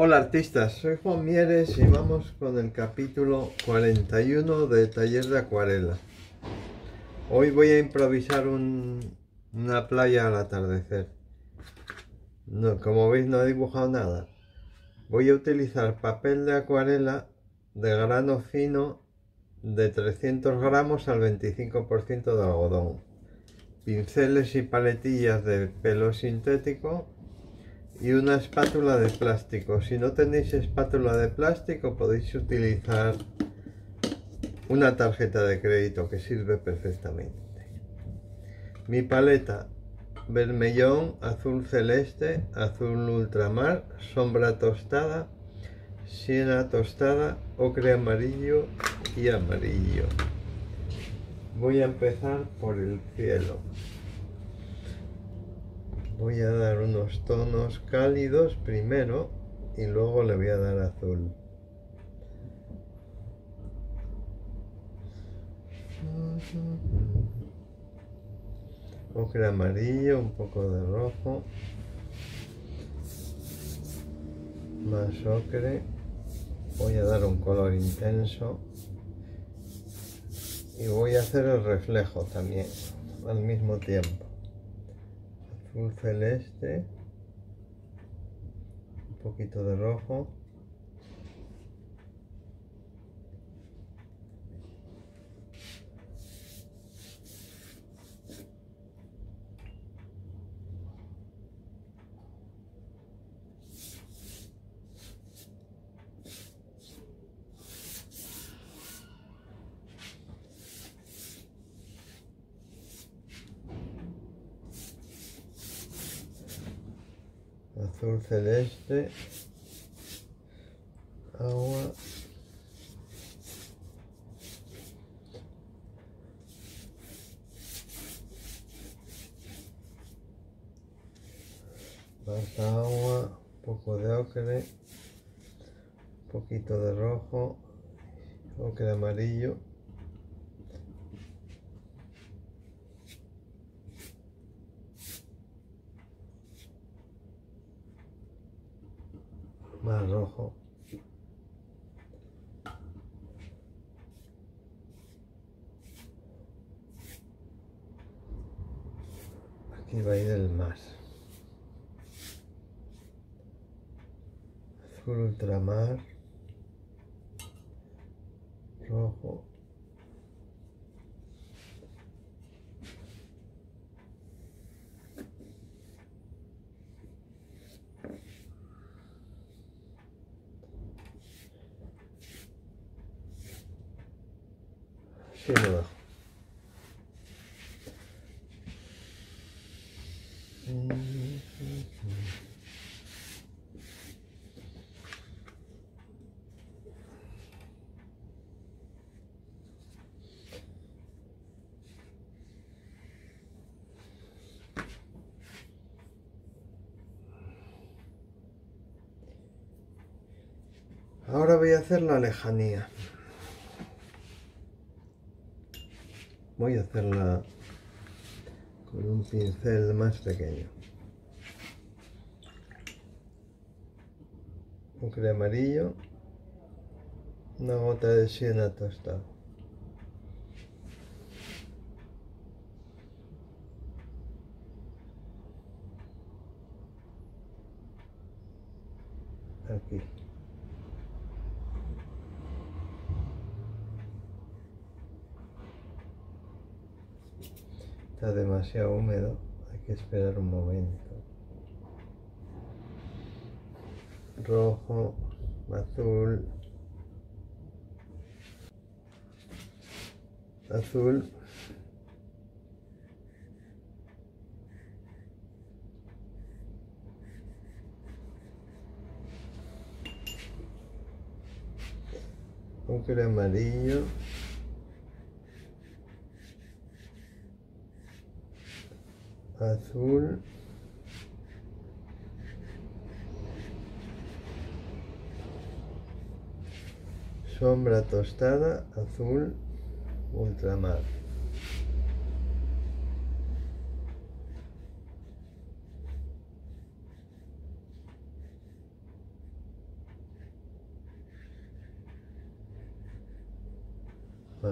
Hola artistas, soy Juan Mieres y vamos con el capítulo 41 de Taller de Acuarela. Hoy voy a improvisar una playa al atardecer. No, como veis no he dibujado nada. Voy a utilizar papel de acuarela de grano fino de 300 gramos al 25% de algodón. Pinceles y paletillas de pelo sintético y una espátula de plástico. Si no tenéis espátula de plástico podéis utilizar una tarjeta de crédito que sirve perfectamente. Mi paleta vermellón, azul celeste, azul ultramar, sombra tostada, siena tostada, ocre amarillo y amarillo. Voy a empezar por el cielo voy a dar unos tonos cálidos primero y luego le voy a dar azul. Ocre amarillo un poco de rojo. Más ocre. Voy a dar un color intenso. Y voy a hacer el reflejo también al mismo tiempo azul celeste, un poquito de rojo, celeste, agua, agua, poco de ocre, poquito de rojo, ocre amarillo. más rojo. Aquí va a ir el más. Azul ultramar. Rojo. Ahora voy a hacer la lejanía. voy a hacerla con un pincel más pequeño. Un amarillo una gota de siena tostada aquí Demasiado húmedo, hay que esperar un momento. Rojo, azul, azul. Un amarillo. azul. Sombra tostada azul ultramar.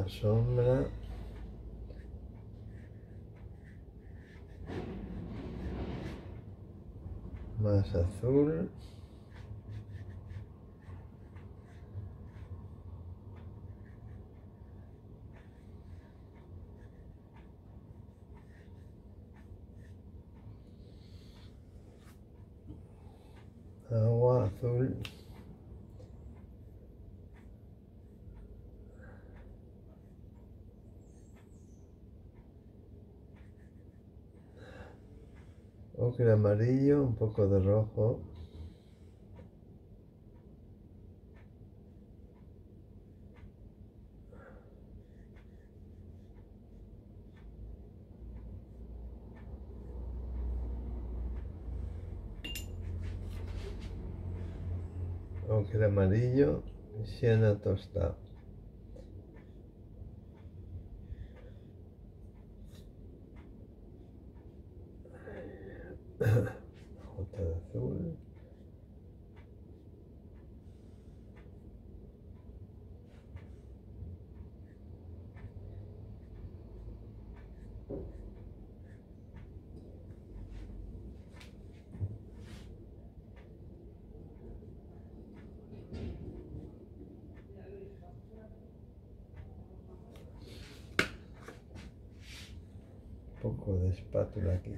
Sombra. Más azul. agua azul ocre amarillo, un poco de rojo ocre amarillo siena tostado. Jota de azul. Un poco de espátula aquí.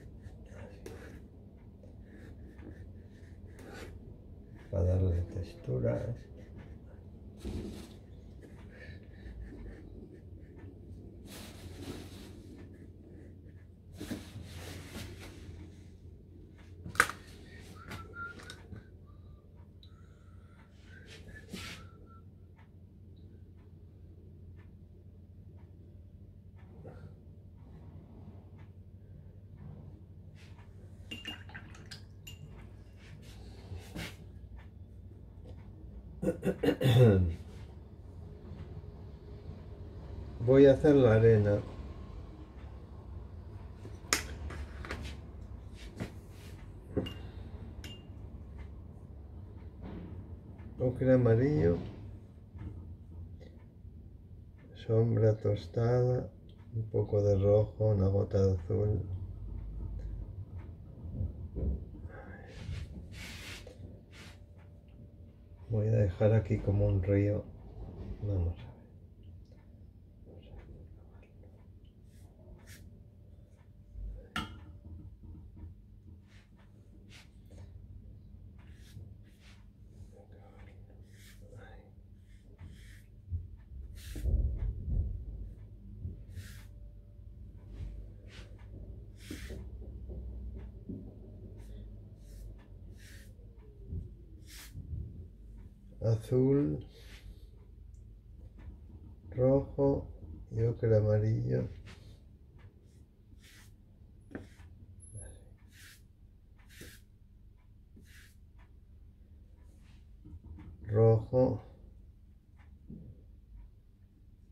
Para darle texturas. Voy a hacer la arena. Ocre amarillo. Sombra tostada. Un poco de rojo, una gota de azul. Voy a dejar aquí como un río. Vamos azul, rojo y ocre amarillo. Rojo,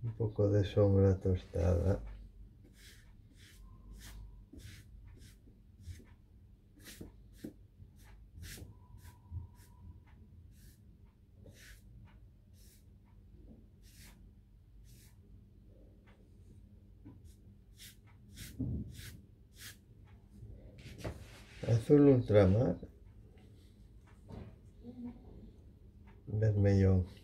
un poco de sombra tostada. Ultramar. Vermellón.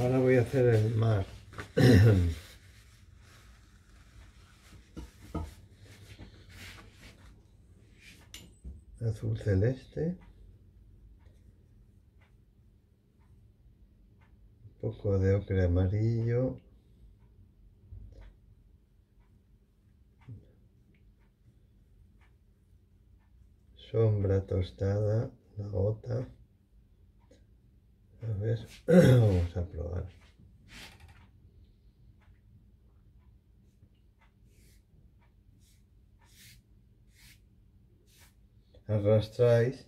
Ahora voy a hacer el mar. Azul celeste. Un poco de ocre amarillo. Sombra tostada, la gota. A ver, vamos a probar. arrastráis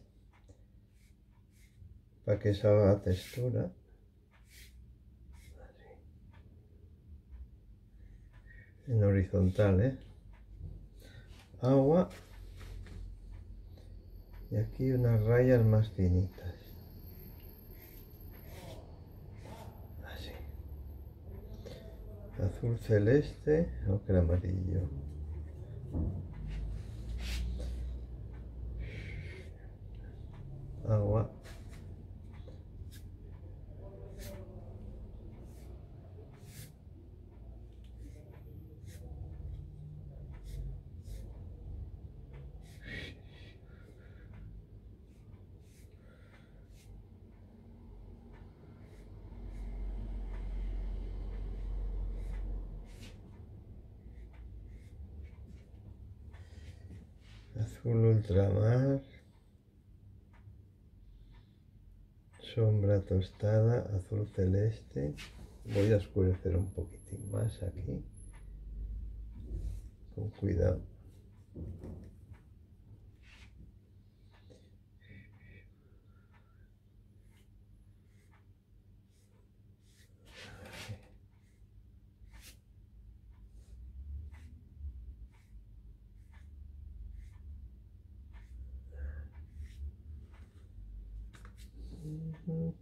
para que salga la textura. En horizontal, ¿eh? Agua. Y aquí unas rayas más finitas. Así. Azul celeste, ocre amarillo. Agua. Ultramar, sombra tostada, azul celeste. Voy a oscurecer un poquitín más aquí, con cuidado. En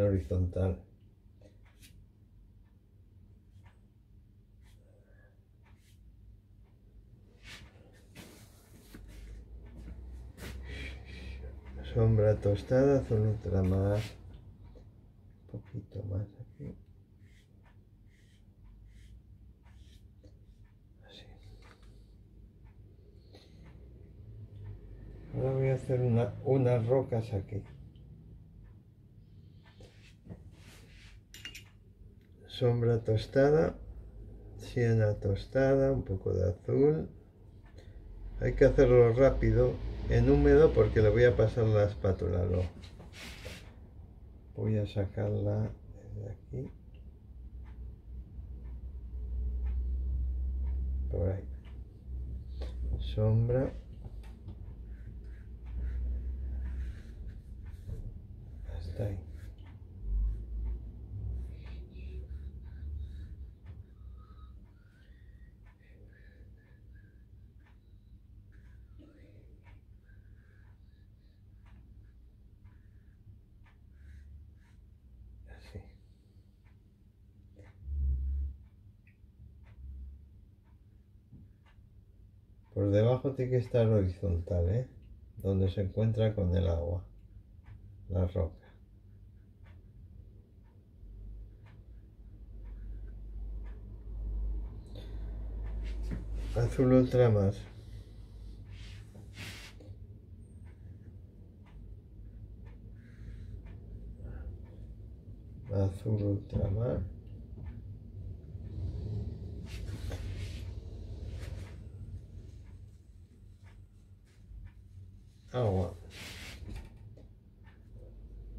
horizontal. Sombra tostada, azul ultramar. Un poquito más aquí. Ahora voy a hacer unas rocas aquí. Sombra tostada, siena tostada, un poco de azul. Hay que hacerlo rápido, en húmedo, porque le voy a pasar la espátula luego. Voy a sacarla de aquí. Por ahí. Sombra. Por debajo tiene que estar horizontal, ¿eh? Donde se encuentra con el agua, la roca. Azul ultramar azul ultramar agua.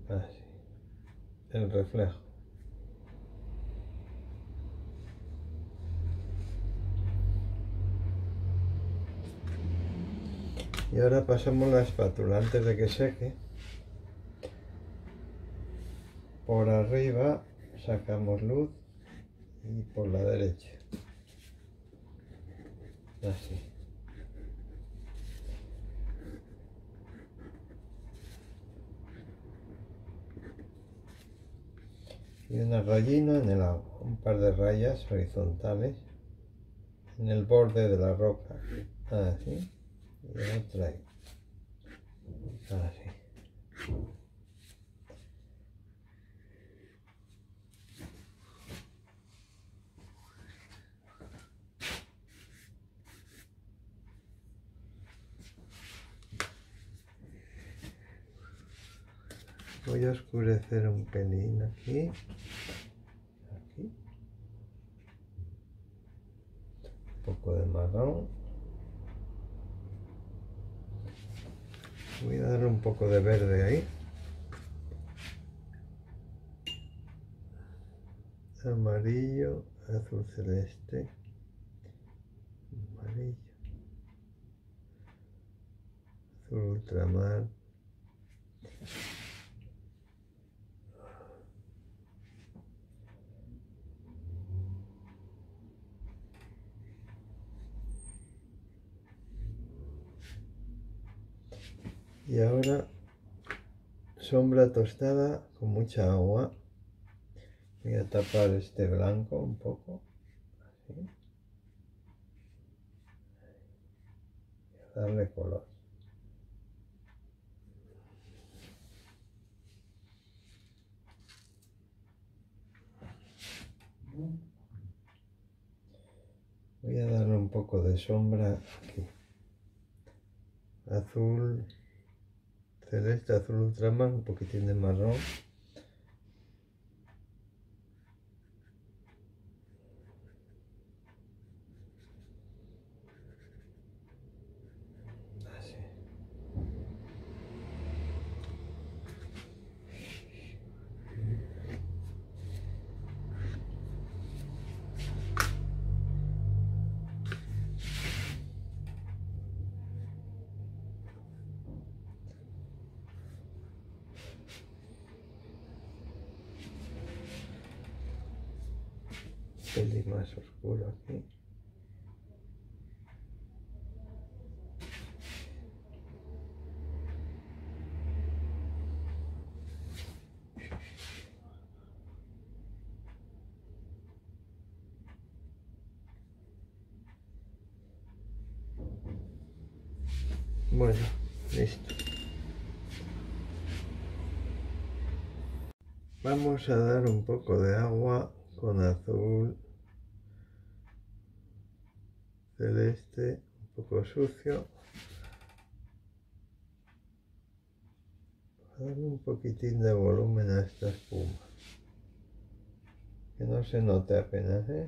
Así. El reflejo y ahora pasamos la espátula antes de que seque. Por arriba sacamos luz y por la derecha. Así. Y una rayina en el agua un par de rayas horizontales en el borde de la roca. Así Voy a oscurecer un pelín aquí. Aquí. Un poco de marrón. Voy a darle un poco de verde ahí. Amarillo, azul celeste. amarillo. Azul ultramar. Y ahora sombra tostada con mucha agua. Voy a tapar este blanco un poco. Así. Darle color. Voy a darle un poco de sombra aquí. Azul celeste, azul ultramar, un poquitín de marrón. Así. Pelín más oscuro aquí. Bueno, listo. Vamos a dar un poco de agua con azul celeste un poco sucio para darle un poquitín de volumen a esta espuma que no se note apenas ¿eh?